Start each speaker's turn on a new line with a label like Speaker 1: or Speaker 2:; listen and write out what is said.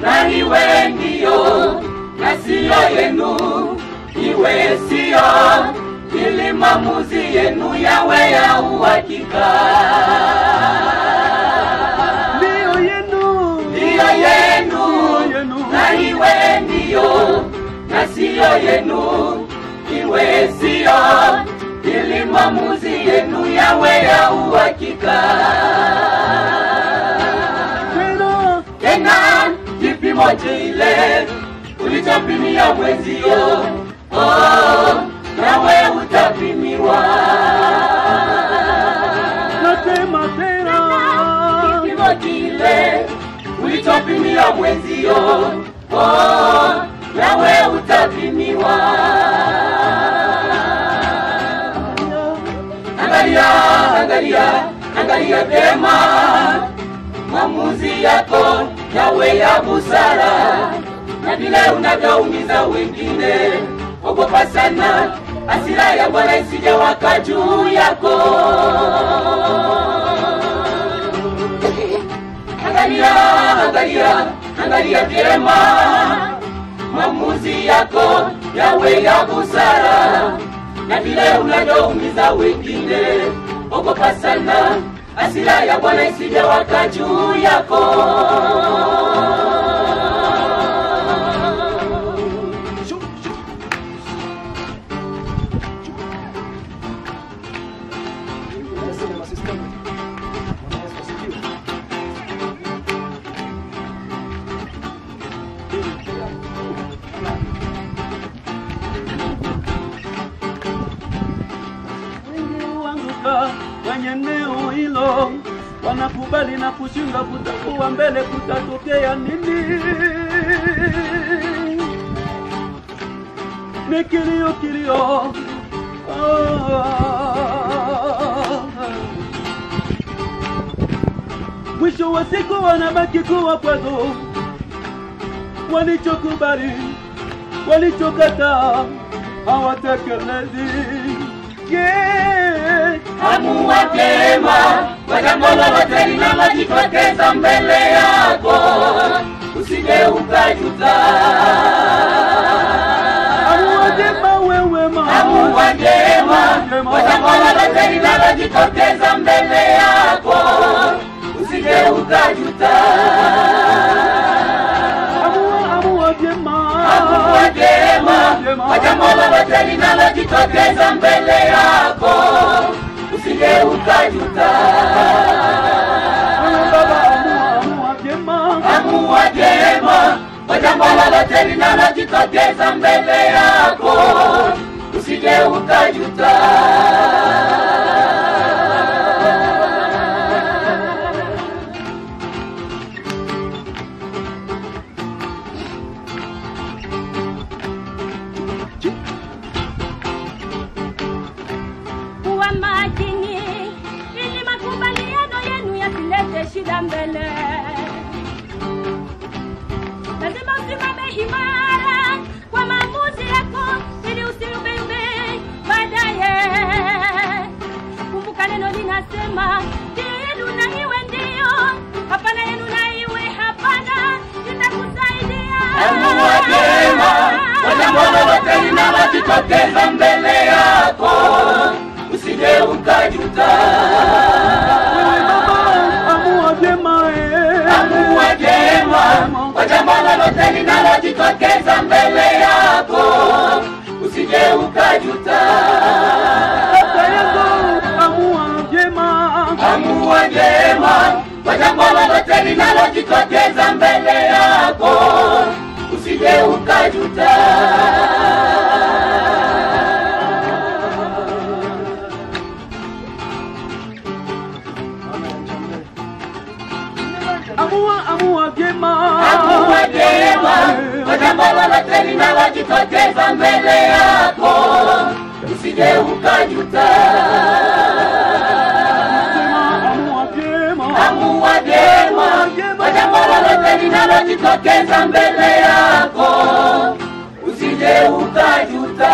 Speaker 1: ndiyo yenu na siyo yenu iwe siyo ili maamuzi yenu yawe ya uhakika.
Speaker 2: Ndiyo yenu.
Speaker 1: Ndiyo na siyo yenu. Iwe siyo ili maamuzi yenu yawe ya uhakika kile ulichopimia mwenzio. Oh, nawe utapimiwa
Speaker 2: nasema tena.
Speaker 1: Kipimo kile ulichopimia mwenzio. Oh, nawe utapimiwa angalia angalia angalia vyema maamuzi yako yawe ya busara vile unavyoumiza wengine ogopa sana. Asira ya bwana isije waka juu yako. Angalia angalia angalia vyema. Maamuzi yako yawe ya busara. Na vile unavyoumiza wengine ogopa sana. Asira ya bwana isije waka juu yako
Speaker 2: huanguka kwenye eneo hilo, wanakubali na kushinda, kutakuwa mbele kutatokea nini. Ni kilio kilio, Ah. mwisho wa siku wanabaki kuwa kwazo, walichokubali walichokataa hawatekelezi.
Speaker 1: Amua vyema wanyamala jambo lolote linalojitokeza mbele yako. Usije ukajuta
Speaker 2: Amua jema wewe mama.
Speaker 1: mbele yako. Usije ukajuta
Speaker 2: Amua, amua jema.
Speaker 1: amua jambo lolote mbele yako ukajuta
Speaker 2: baba, amua, amua jema
Speaker 1: kwa jambo lolote linalojitokeza mbele yako usije ukajuta
Speaker 3: mbele. Lazima usimame imara kwa maamuzi yako ili usiyumbayumbe baadaye. Kumbuka neno linasema ndio yenu na iwe ndio, hapana yenu na iwe hapana, itakusaidia.
Speaker 1: amua jema kwa jambo lolote linalojitokeza
Speaker 2: amua
Speaker 1: njema kwa jambo lolote linalojitokeza mbele yako usije ukajuta
Speaker 2: Amua, amua jema.
Speaker 1: amua jema kwa jambo lolote linalojitokeza mbele yako usije ukajuta linalojitokeza mbele yako, usije ukajuta.